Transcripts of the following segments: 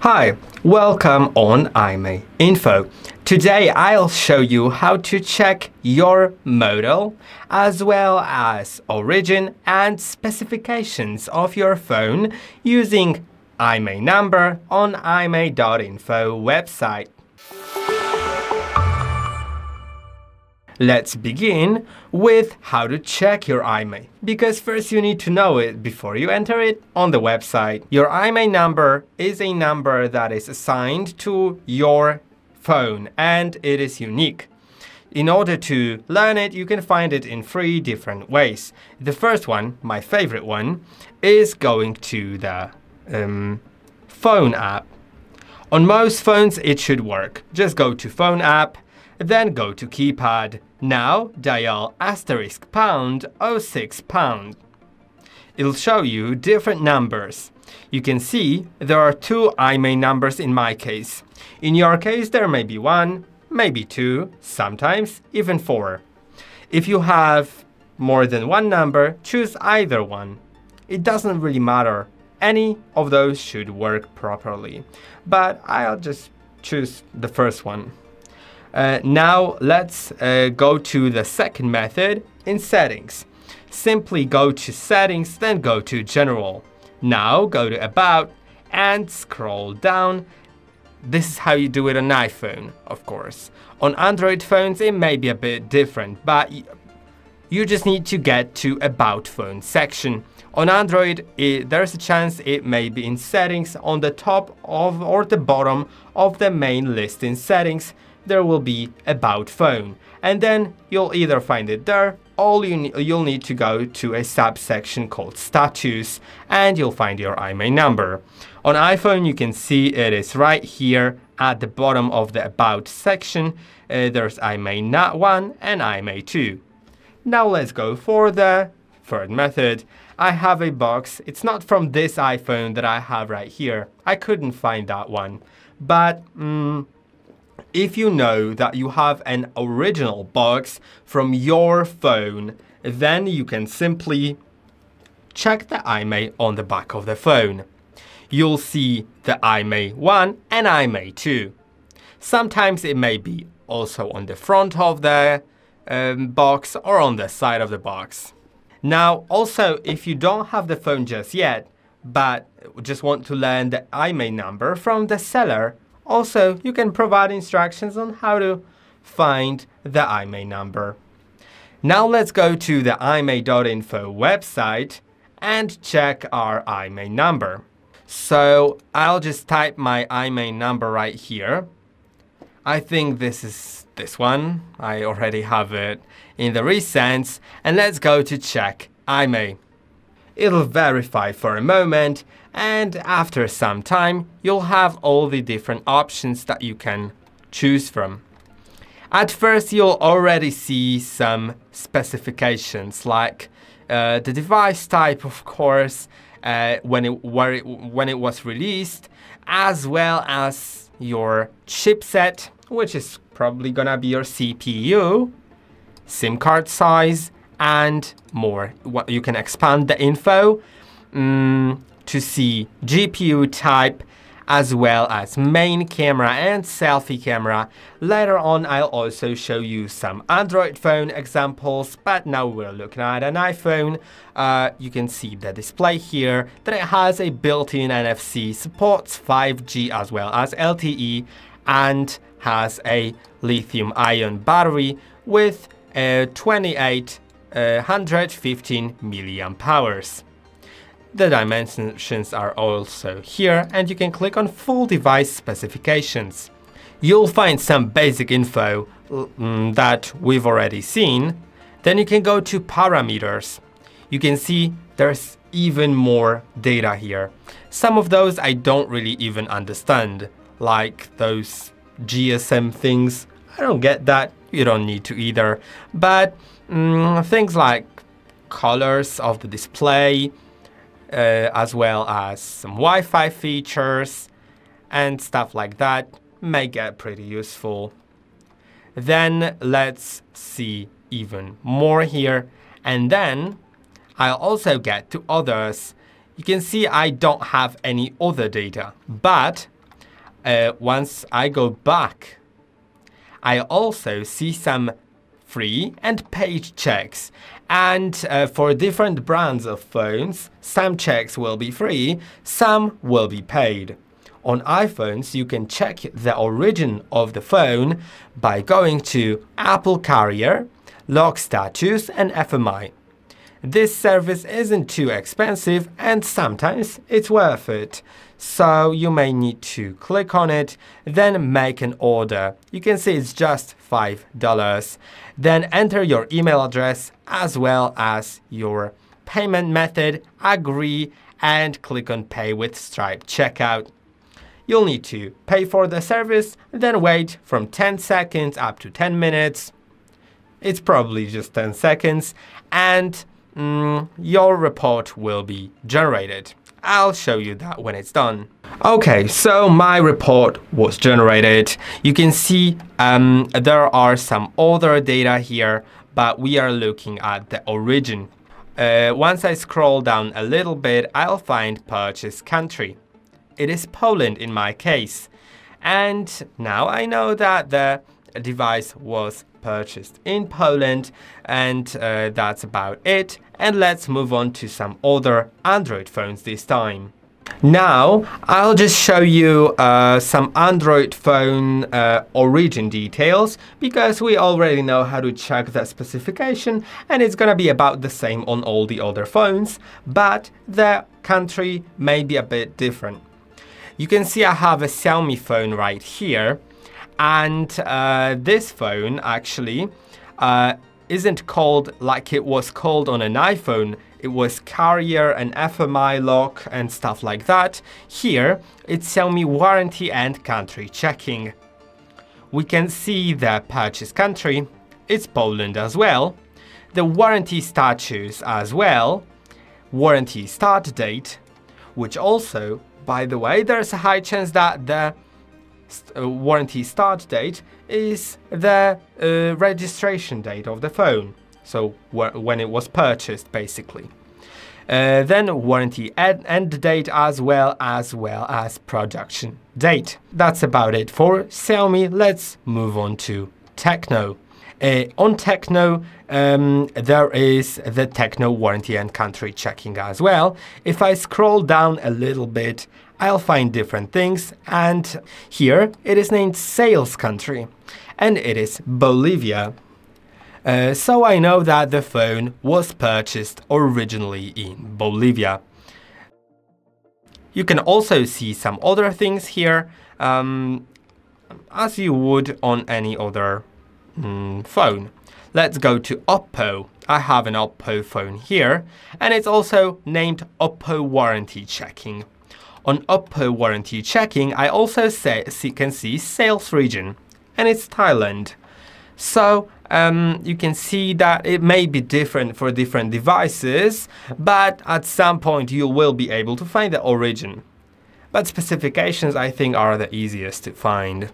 Hi, welcome on IMEI Info. Today I'll show you how to check your model as well as origin and specifications of your phone using IMEI number on imei.info website. Let's begin with how to check your IMEI, because first you need to know it before you enter it on the website. Your IMEI number is a number that is assigned to your phone and it is unique. In order to learn it, you can find it in three different ways. The first one, my favorite one, is going to the um, phone app. On most phones, it should work. Just go to phone app, then go to keypad. Now dial asterisk pound 06 pound. It'll show you different numbers. You can see there are two IMEI numbers in my case. In your case, there may be one, maybe two, sometimes even four. If you have more than one number, choose either one. It doesn't really matter. Any of those should work properly. But I'll just choose the first one. Uh, now let's uh, go to the second method in settings. Simply go to settings, then go to general. Now go to about and scroll down. This is how you do it on iPhone, of course. On Android phones it may be a bit different, but you just need to get to about phone section. On Android, it, there's a chance it may be in settings on the top of or the bottom of the main list in settings there will be about phone. And then you'll either find it there or you, you'll need to go to a subsection called status and you'll find your IMEI number. On iPhone, you can see it is right here at the bottom of the about section. Uh, there's IMEI 1 and IMEI 2. Now let's go for the third method. I have a box. It's not from this iPhone that I have right here. I couldn't find that one. But mm, if you know that you have an original box from your phone, then you can simply check the IMEI on the back of the phone. You'll see the IMEI 1 and IMEI 2. Sometimes it may be also on the front of the um, box or on the side of the box. Now, also, if you don't have the phone just yet, but just want to learn the IMEI number from the seller, also, you can provide instructions on how to find the IMEI number. Now let's go to the imei.info website and check our IMEI number. So I'll just type my IMEI number right here. I think this is this one. I already have it in the recents. And let's go to check IMEI. It'll verify for a moment and after some time you'll have all the different options that you can choose from. At first you'll already see some specifications like uh, the device type of course uh, when, it, it, when it was released as well as your chipset which is probably gonna be your CPU, SIM card size and more. You can expand the info um, to see GPU type as well as main camera and selfie camera. Later on I'll also show you some Android phone examples, but now we're looking at an iPhone. Uh, you can see the display here that it has a built-in NFC, supports 5G as well as LTE, and has a lithium-ion battery with a 28 115 milliamp hours. The dimensions are also here and you can click on full device specifications. You'll find some basic info mm, that we've already seen. Then you can go to parameters. You can see there's even more data here. Some of those I don't really even understand, like those GSM things. I don't get that, you don't need to either. But mm, things like colors of the display, uh, as well as some Wi-Fi features and stuff like that may get pretty useful. Then let's see even more here and then I'll also get to others. You can see I don't have any other data, but uh, once I go back, I also see some free and paid checks. And uh, for different brands of phones, some checks will be free, some will be paid. On iPhones, you can check the origin of the phone by going to Apple Carrier, Lock Status, and FMI. This service isn't too expensive and sometimes it's worth it. So you may need to click on it, then make an order. You can see it's just $5. Then enter your email address as well as your payment method, agree, and click on Pay with Stripe checkout. You'll need to pay for the service, then wait from 10 seconds up to 10 minutes. It's probably just 10 seconds, and mm, your report will be generated. I'll show you that when it's done. Okay, so my report was generated. You can see um, there are some other data here, but we are looking at the origin. Uh, once I scroll down a little bit, I'll find purchase country. It is Poland in my case. And now I know that the device was purchased in Poland and uh, that's about it. And let's move on to some other Android phones this time. Now, I'll just show you uh, some Android phone uh, origin details because we already know how to check that specification and it's gonna be about the same on all the other phones, but the country may be a bit different. You can see I have a Xiaomi phone right here and uh, this phone actually uh, isn't called like it was called on an iPhone. It was carrier and FMI lock and stuff like that. Here, it's Xiaomi warranty and country checking. We can see the purchase country. It's Poland as well. The warranty status as well. Warranty start date, which also, by the way, there's a high chance that the uh, warranty start date is the uh, registration date of the phone. So when it was purchased, basically. Uh, then warranty end date as well as well as production date. That's about it for Xiaomi. Let's move on to Tecno. Uh, on Tecno, um, there is the Tecno warranty and country checking as well. If I scroll down a little bit, I'll find different things, and here it is named sales country, and it is Bolivia. Uh, so I know that the phone was purchased originally in Bolivia. You can also see some other things here, um, as you would on any other mm, phone. Let's go to Oppo. I have an Oppo phone here, and it's also named Oppo Warranty Checking. On Oppo warranty checking, I also say, see, can see sales region, and it's Thailand. So um, you can see that it may be different for different devices, but at some point you will be able to find the origin. But specifications I think are the easiest to find.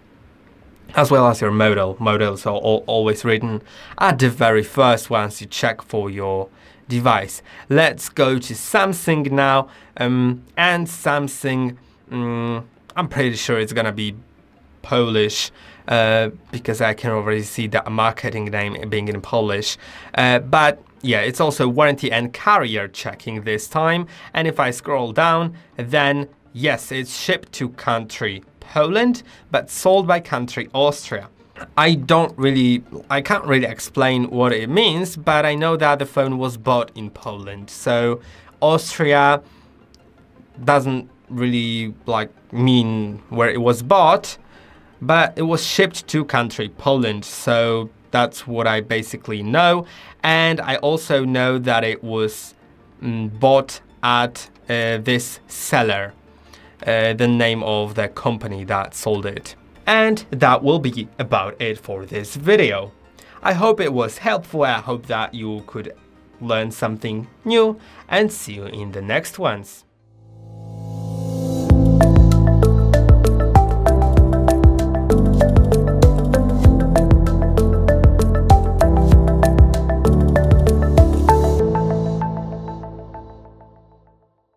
As well as your model. Models are all, always written at the very first once you check for your device. Let's go to Samsung now. Um, and Samsung, um, I'm pretty sure it's gonna be Polish uh, because I can already see the marketing name being in Polish. Uh, but yeah, it's also warranty and carrier checking this time. And if I scroll down, then yes, it's shipped to country Poland, but sold by country Austria. I don't really, I can't really explain what it means, but I know that the phone was bought in Poland. So Austria doesn't really like mean where it was bought, but it was shipped to country Poland. So that's what I basically know. And I also know that it was mm, bought at uh, this seller, uh, the name of the company that sold it. And that will be about it for this video. I hope it was helpful, I hope that you could learn something new and see you in the next ones.